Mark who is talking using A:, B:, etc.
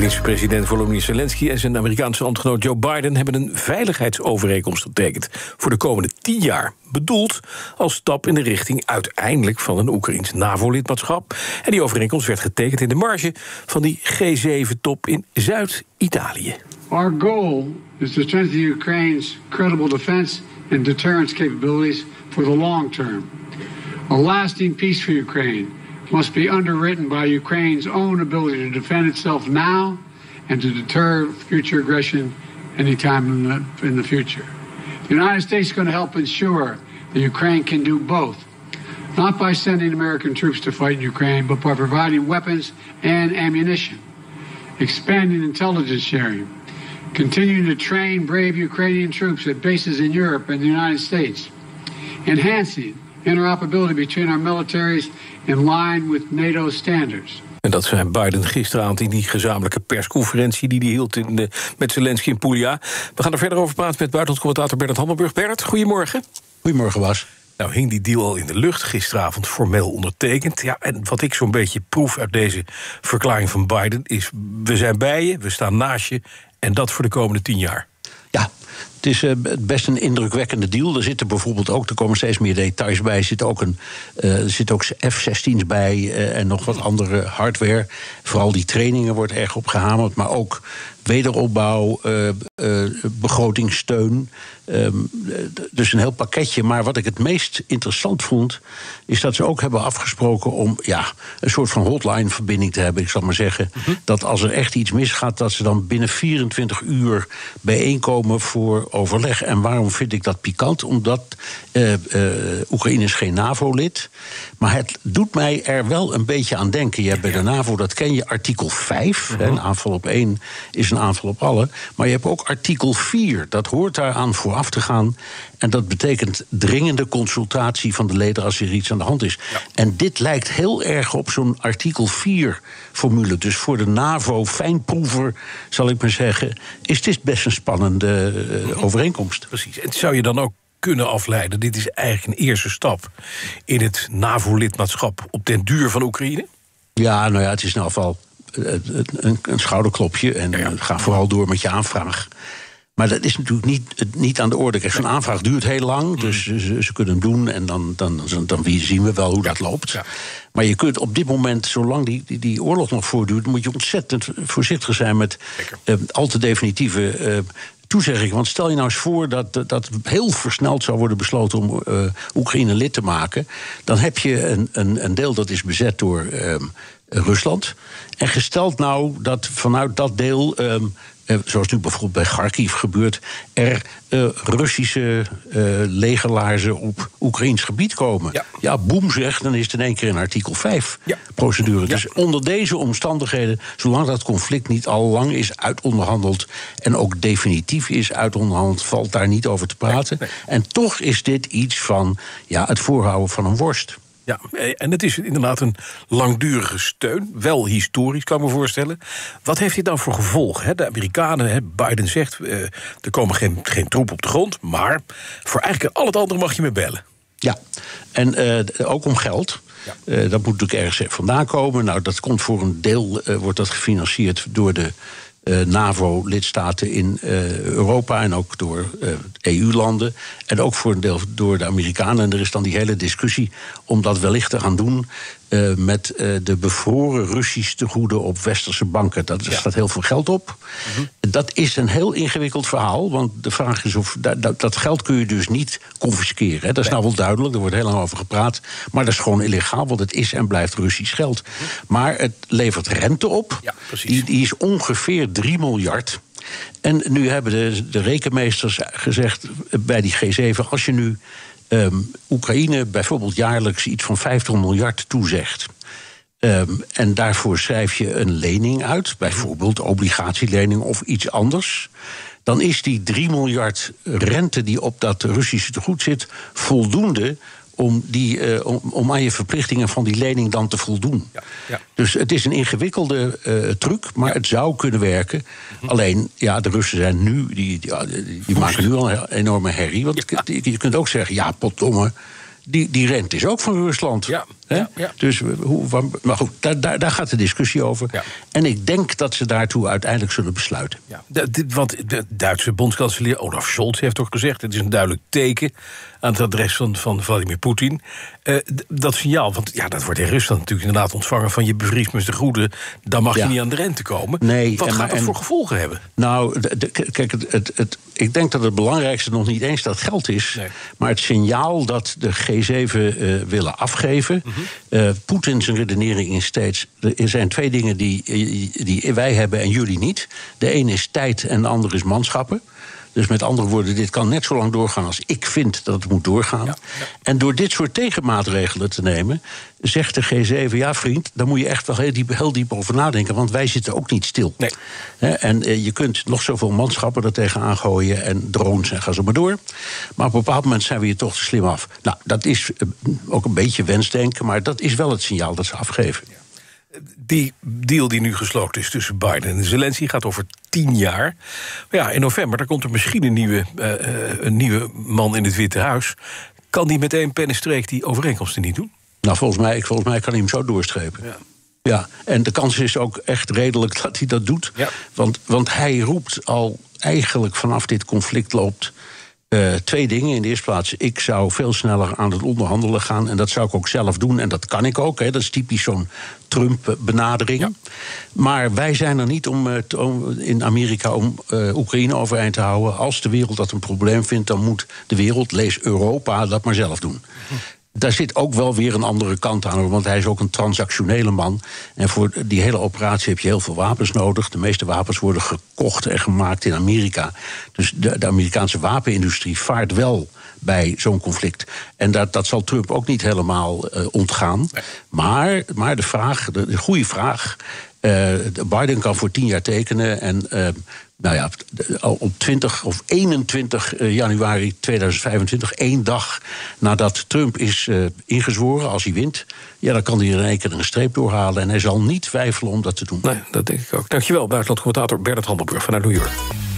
A: Oekraïnse president Volodymyr Zelensky en zijn Amerikaanse ambtgenoot Joe Biden hebben een veiligheidsovereenkomst getekend voor de komende tien jaar. Bedoeld als stap in de richting uiteindelijk van een Oekraïns NAVO-lidmaatschap. En die overeenkomst werd getekend in de marge van die G7-top in Zuid-Italië.
B: Our goal is to strengthen Ukraine's credible defense and deterrence capabilities for the long term. A lasting peace for Ukraine must be underwritten by Ukraine's own ability to defend itself now and to deter future aggression anytime in the, in the future. The United States is going to help ensure that Ukraine can do both, not by sending American troops to fight in Ukraine, but by providing weapons and ammunition, expanding intelligence sharing, continuing to train brave Ukrainian troops at bases in Europe and the United States, enhancing interoperability between our militaries in line with NATO standards.
A: En dat zei Biden gisteravond in die gezamenlijke persconferentie die hij hield in, uh, met Zelensky in Puglia. We gaan er verder over praten met buitenlandcommentator Bernard Hammelburg. Bernard, goedemorgen.
C: Goedemorgen, Bas.
A: Nou hing die deal al in de lucht, gisteravond formeel ondertekend. Ja, en wat ik zo'n beetje proef uit deze verklaring van Biden is... we zijn bij je, we staan naast je en dat voor de komende tien jaar.
C: Ja, het is uh, best een indrukwekkende deal. Er zitten bijvoorbeeld ook, er komen steeds meer details bij. Er zit ook, een, uh, er zit ook F-16's bij uh, en nog wat andere hardware. Vooral die trainingen wordt erg op gehamerd. Maar ook wederopbouw, begrotingssteun. Um, dus een heel pakketje. Maar wat ik het meest interessant vond, is dat ze ook hebben afgesproken om ja, een soort van hotline-verbinding te hebben. Ik zal maar zeggen. Mm -hmm. Dat als er echt iets misgaat, dat ze dan binnen 24 uur bijeenkomen voor overleg. En waarom vind ik dat pikant? Omdat uh, uh, Oekraïne is geen NAVO-lid. Maar het doet mij er wel een beetje aan denken. Je hebt bij de NAVO, dat ken je, artikel 5. Mm -hmm. Een aanval op één is een aanval op alle. Maar je hebt ook artikel 4. Dat hoort daaraan vooraf te gaan. En dat betekent dringende consultatie van de leden als er iets aan de hand is. Ja. En dit lijkt heel erg op zo'n artikel 4-formule. Dus voor de NAVO-fijnproever, zal ik maar zeggen, is dit best een spannende uh, overeenkomst.
A: Precies. En zou je dan ook kunnen afleiden, dit is eigenlijk een eerste stap in het NAVO-lidmaatschap op den duur van Oekraïne?
C: Ja, nou ja, het is in ieder geval een, een schouderklopje. En ja. ga vooral door met je aanvraag. Maar dat is natuurlijk niet, niet aan de orde. Kijk, zo'n aanvraag duurt heel lang, dus ze, ze, kunnen hem doen... en dan, dan, dan, dan zien we wel hoe dat loopt. Ja. Maar je kunt op dit moment, zolang die, die, die oorlog nog voortduurt... moet je ontzettend voorzichtig zijn met uh, al te definitieve... Uh, toezegging. Want stel je nou eens voor dat, dat heel versneld zou worden besloten om uh, Oekraïne lid te maken. Dan heb je een, een, een deel dat is bezet door uh, Rusland. En gesteld nou dat vanuit dat deel. Um, zoals nu bijvoorbeeld bij Kharkiv gebeurt, er uh, Russische uh, legerlaarzen op Oekraïns gebied komen. Ja, ja boem zeg, dan is het in één keer een artikel 5 ja. procedure. Ja. Dus onder deze omstandigheden, zolang dat conflict niet al lang is uitonderhandeld en ook definitief is uitonderhandeld, valt daar niet over te praten. Nee, nee. En toch is dit iets van ja, het voorhouden van een worst.
A: Ja, en het is inderdaad een langdurige steun. Wel historisch, kan ik me voorstellen. Wat heeft dit dan voor gevolg? De Amerikanen, Biden zegt, uh, er komen geen, geen troep op de grond... maar voor eigenlijk al het andere mag je me bellen.
C: Ja, en uh, ook om geld. Ja. Uh, dat moet natuurlijk ergens vandaan komen. Nou, dat komt voor een deel, wordt dat gefinancierd door de... Uh, NAVO-lidstaten in uh, Europa en ook door EU-landen. En ook voor een deel door de Amerikanen. En er is dan die hele discussie om dat wellicht te gaan doen. Uh, met uh, de bevroren Russische tegoeden op westerse banken. Daar ja. staat heel veel geld op. Uh -huh. Dat is een heel ingewikkeld verhaal. Want de vraag is of. Dat, dat geld kun je dus niet confisceren. Hè. Dat is nou wel duidelijk, er wordt heel lang over gepraat. Maar dat is gewoon illegaal, want het is en blijft Russisch geld. -huh. Maar het levert rente op.
A: Ja,
C: die, die is ongeveer 3 miljard. En nu hebben de, de rekenmeesters gezegd bij die G7: als je nu um, Oekraïne bijvoorbeeld jaarlijks iets van 50 miljard toezegt. Um, en daarvoor schrijf je een lening uit, bijvoorbeeld obligatielening of iets anders. Dan is die 3 miljard rente die op dat Russische tegoed zit voldoende om, die, uh, om, om, aan je verplichtingen van die lening dan te voldoen. Ja, ja. Dus het is een ingewikkelde uh, truc, maar ja. het zou kunnen werken. -hmm. Alleen, ja, de Russen zijn nu, die, die, die, maken nu al een enorme herrie. Want je kunt ook zeggen, ja, potdomme, die, die rente is ook van Rusland.
A: Ja? Ja, ja.
C: Dus hoe, maar goed, daar, daar, daar gaat de discussie over.
A: Ja.
C: En ik denk dat ze daartoe uiteindelijk zullen besluiten.
A: Dit- want de Duitse bondskanselier Olaf Scholz heeft toch gezegd... het is een duidelijk teken aan het adres van, van Vladimir Poetin. Eh, dat signaal, want ja, dat wordt in Rusland natuurlijk inderdaad ontvangen... van je bevriest me de goede, dan mag je niet aan de rente komen.
C: Nee,
A: Wat
C: en
A: gaat dat
C: en-
A: voor gevolgen hebben?
C: Nou, de- de- k- kijk, het, het, het- ik denk dat het belangrijkste nog niet eens dat geld is.
A: Nee.
C: Maar het signaal dat de G7 eh, willen afgeven.
A: Mhm.
C: Eh, Poetin zijn redenering is steeds. Er zijn twee dingen die, die wij hebben en jullie niet. De een is tijd en de ander is manschappen. Dus met andere woorden, dit kan net zo lang doorgaan als ik vind dat het moet doorgaan.
A: Ja,
C: En door dit soort tegenmaatregelen te nemen, zegt de G7: ja, vriend, daar moet je echt wel heel diep, heel diep over nadenken. Want wij zitten ook niet stil.
A: Nee.
C: En eh, je kunt nog zoveel manschappen er tegenaan gooien en drones en ga zo maar door. Maar op een bepaald moment zijn we hier toch te slim af. Nou, dat is eh, ook een beetje wensdenken, maar dat is wel het signaal dat ze afgeven.
A: Die deal die nu gesloten is tussen Biden en Zelensky gaat over tien jaar. Maar ja, in november daar komt er misschien een nieuwe, eh, eh, een nieuwe man in het Witte Huis. Kan die met één pen en streek die overeenkomsten niet doen?
C: Nou, volgens mij, volgens mij kan hij hem zo doorstrepen.
A: Ja.
C: Ja, en de kans is ook echt redelijk dat hij dat doet.
A: Ja.
C: Want, want hij roept al eigenlijk vanaf dit conflict loopt. Eh, twee dingen. In de eerste plaats, ik zou veel sneller aan het onderhandelen gaan. En dat zou ik ook zelf doen. En dat kan ik ook. Hè. Dat is typisch zo'n Trump-benadering.
A: Ja.
C: Maar wij zijn er niet om, eh, om in Amerika om eh, Oekraïne overeind te houden. Als de wereld dat een probleem vindt, dan moet de wereld, lees Europa, dat maar zelf doen. Daar zit ook wel weer een andere kant aan, want hij is ook een transactionele man. En voor die hele operatie heb je heel veel wapens nodig. De meeste wapens worden gekocht en gemaakt in Amerika. Dus de, de Amerikaanse wapenindustrie vaart wel bij zo'n conflict. En dat, dat zal Trump ook niet helemaal eh, ontgaan. Maar, maar de vraag, de, de goede vraag. eh, de Biden kan voor tien jaar tekenen. En eh, nou ja, op 20 of 21 januari 2025, één dag nadat Trump is eh, ingezworen, als hij wint, ja, dan kan hij er in één keer een streep doorhalen. En hij zal niet twijfelen om dat te doen.
A: Nee, dat denk ik ook. Dankjewel, buitenlandcommentator Bernard Handelbrug vanuit New York.